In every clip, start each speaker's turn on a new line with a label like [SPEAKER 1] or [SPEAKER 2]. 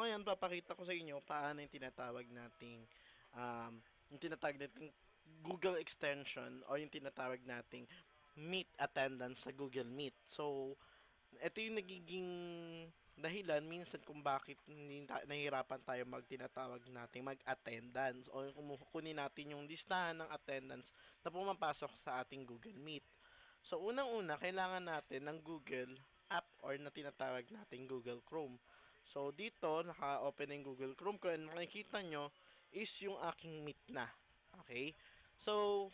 [SPEAKER 1] ngayon, papakita ko sa inyo paano yung tinatawag nating um, yung tinatawag nating Google extension o yung tinatawag nating Meet attendance sa Google Meet. So, ito yung nagiging dahilan minsan kung bakit nahihirapan tayo mag tinatawag natin mag-attendance o kung kunin natin yung listahan ng attendance na pumapasok sa ating Google Meet. So, unang-una, kailangan natin ng Google app or na tinatawag natin Google Chrome. So, dito, naka-open na Google Chrome ko and makikita nyo is yung aking Meet na. Okay? So,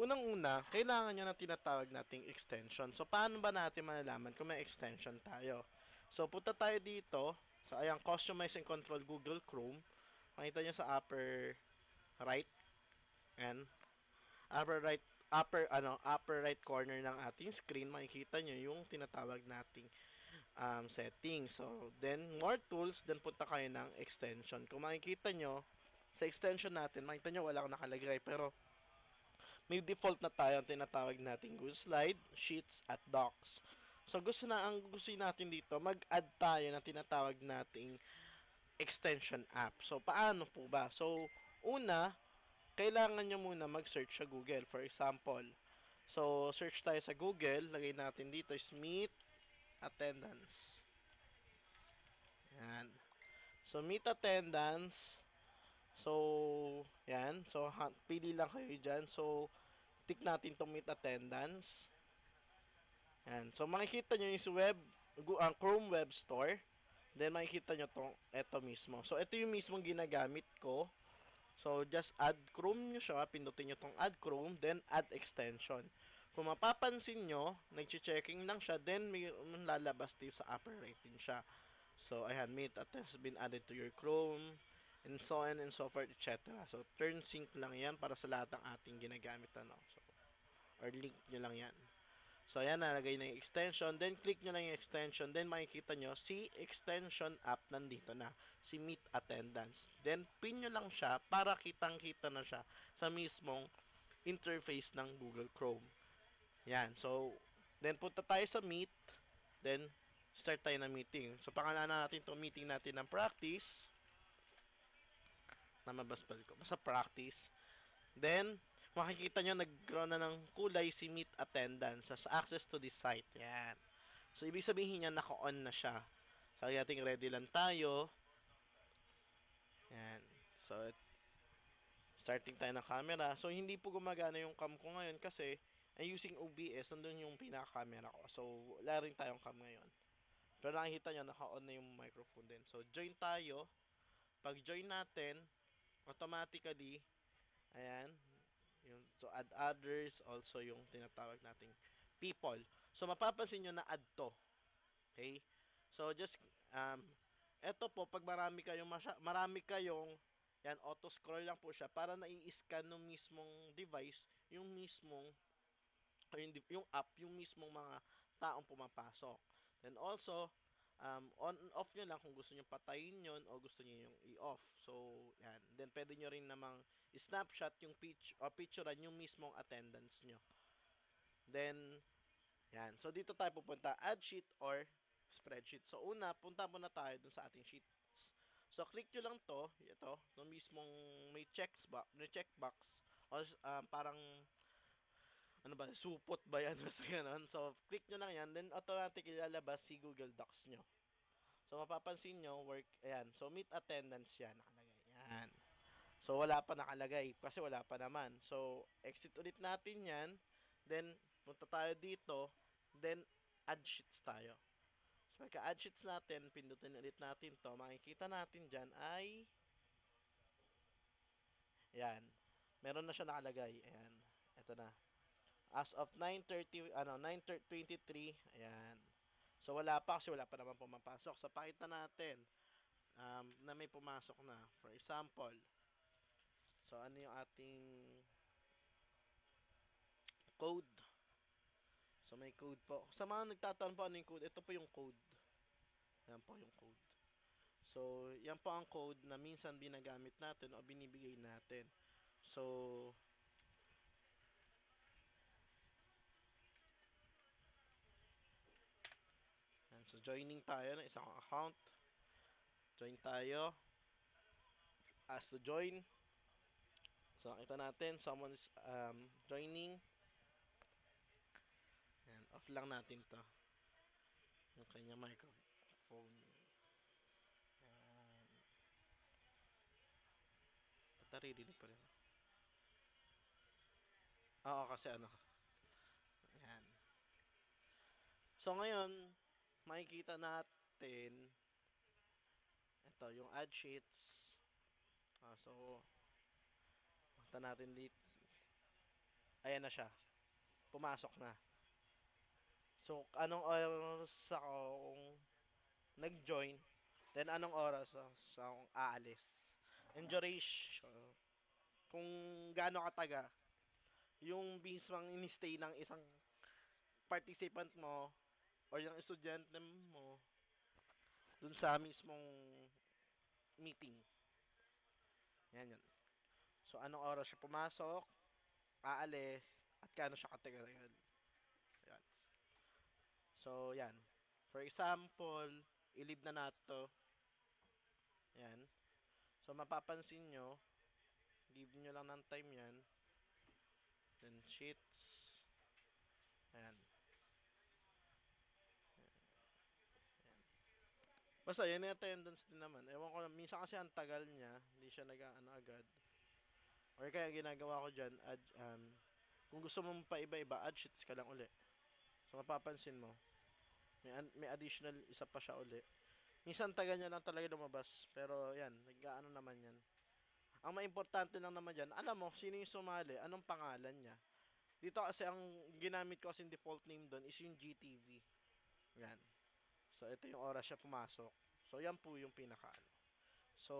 [SPEAKER 1] unang-una, kailangan nyo ng tinatawag nating extension. So, paano ba natin malalaman kung may extension tayo? So, punta tayo dito. So, ayan, customize and control Google Chrome. Makita nyo sa upper right. And, upper right upper ano upper right corner ng ating screen makikita nyo yung tinatawag nating um, setting. So then more tools then punta kayo ng extension. Kung makikita nyo sa extension natin makikita nyo wala akong nakalagay. Pero may default na tayo ang tinatawag nating Google Slide, Sheets at Docs. So gusto na ang gusto natin dito mag-add tayo ng tinatawag nating extension app. So paano po ba? So una kailangan nyo muna mag-search sa Google. For example, so search tayo sa Google, lagay natin dito is meet attendance. Yan. So meet attendance. So, yan. So, ha, pili lang kayo dyan. So, tick natin itong meet attendance. Yan. So, makikita nyo yung web, ang Chrome Web Store. Then, makikita nyo itong, ito mismo. So, ito yung mismong ginagamit ko So, just add Chrome nyo siya. Pindutin nyo tong add Chrome, then add extension. Kung mapapansin nyo, nag-checking lang siya, then may lalabas din sa upper din siya. So, ayan, meet at has been added to your Chrome, and so on and so forth, etc. So, turn sync lang yan para sa lahat ng ating ginagamit, ano. So, or link nyo lang yan. So, ayan, nalagay na yung extension. Then, click nyo lang yung extension. Then, makikita nyo, si extension app nandito na. Si Meet Attendance. Then, pin nyo lang siya para kitang-kita na siya sa mismong interface ng Google Chrome. Yan. So, then, punta tayo sa Meet. Then, start tayo ng meeting. So, pangalanan natin itong meeting natin ng practice. Namabaspal ko. Basta practice. Then, makikita nyo nagkaroon na ng kulay si meet attendance sa access to this site. Yan. So, ibig sabihin niya naka-on na siya. So, ating ready lang tayo. Yan. So, starting tayo ng camera. So, hindi po gumagana yung cam ko ngayon kasi I'm using OBS. Nandun yung pinaka-camera ko. So, wala rin tayong cam ngayon. Pero nakikita nyo, naka-on na yung microphone din. So, join tayo. Pag join natin, automatically, ayan, yung, so, add others, also yung tinatawag nating people. So, mapapansin nyo na add to. Okay? So, just, um, eto po, pag marami kayong, masya, marami kayong, yan, auto-scroll lang po siya para nai-scan ng mismong device, yung mismong, yung, yung app, yung mismong mga taong pumapasok. Then also, um, on and off nyo lang kung gusto nyo patayin yon o gusto nyo yung i-off. So, yan. Then, pwede nyo rin namang snapshot yung pitch, o picturean yung mismong attendance nyo. Then, yan. So, dito tayo pupunta. Add sheet or spreadsheet. So, una, punta muna tayo dun sa ating sheets. So, click nyo lang to. Ito. Yung mismong may checks box, may checkbox. O, um, parang ano ba, supot ba yan? Basta ganun. So, click nyo lang yan. Then, automatically lalabas si Google Docs nyo. So, mapapansin nyo, work, ayan. So, meet attendance yan, nakalagay. Yan. So, wala pa nakalagay. Kasi wala pa naman. So, exit ulit natin yan. Then, punta tayo dito. Then, add sheets tayo. So, pagka-add sheets natin, pindutin ulit natin to. Makikita natin dyan ay, yan. Meron na siya nakalagay. Ayan. Ito na as of 9:30 ano 9:23 ayan. So wala pa kasi wala pa naman pumapasok. So pakita natin um, na may pumasok na. For example so ano yung ating code? So may code po. Sa mga nagtatanong po ano yung code? Ito po yung code. Yan po yung code. So yan po ang code na minsan binagamit natin o binibigay natin. So so joining tayo ng isang account. Join tayo. Ask to join. So, nakita natin, someone is um, joining. Yan, off lang natin to. Yung kanya microphone. Yan. Ba't naririnig pa rin? Oo, kasi ano. Ayan. So, ngayon, makikita natin ito, yung ad sheets. Ah, so, punta natin dito. Ayan na siya. Pumasok na. So, anong oras ako kung nag-join, then anong oras ako akong aalis. And duration, kung gaano kataga, yung mismang in-stay ng isang participant mo or yung estudyante mo dun sa mismong meeting. Yan yun. So, anong oras siya pumasok, aalis, at kano siya katagal. Yan. So, yan. For example, ilib na nato. Yan. So, mapapansin nyo, give nyo lang ng time yan. Then, sheets. Ayan. Basta, yan yung attendance din naman. Ewan ko minsan kasi ang tagal niya, hindi siya nag-ano agad. Or kaya ginagawa ko dyan, add, um, kung gusto mong pa-iba-iba, add sheets ka lang uli. So, mapapansin mo, may, may additional isa pa siya uli. Minsan tagal niya lang talaga lumabas. Pero yan, nag-ano naman yan. Ang maimportante lang naman dyan, alam mo, sino yung sumali, anong pangalan niya. Dito kasi ang ginamit ko kasing default name doon is yung GTV. Yan. So, ito yung oras siya pumasok. So, yan po yung pinaka ano. So,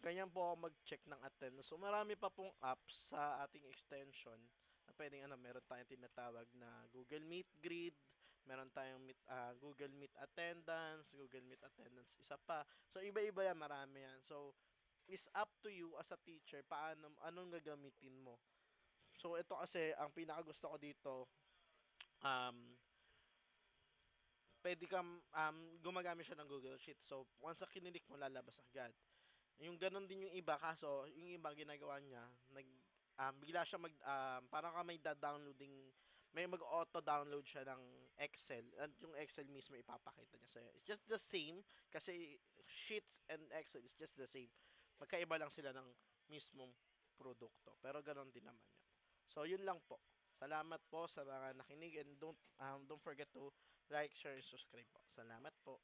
[SPEAKER 1] ganyan po ako mag-check ng attendance. So, marami pa pong apps sa ating extension na pwedeng ano, meron tayong tinatawag na Google Meet Grid, meron tayong meet, ah, Google Meet Attendance, Google Meet Attendance, isa pa. So, iba-iba yan, marami yan. So, it's up to you as a teacher paano anong gagamitin mo. So, ito kasi, ang pinaka gusto ko dito, um, pwede kang um, gumagamit siya ng Google Sheet. So, once na kinilik mo, lalabas agad. Yung ganun din yung iba, kaso, yung iba ginagawa niya, nag, um, bigla siya mag, um, parang ka may da-downloading, may mag-auto-download siya ng Excel. At yung Excel mismo ipapakita niya sa'yo. It's just the same, kasi Sheets and Excel is just the same. Magkaiba lang sila ng mismong produkto. Pero ganun din naman yun. So, yun lang po. Salamat po sa mga nakinig and don't um, don't forget to like, share, subscribe po. Salamat po.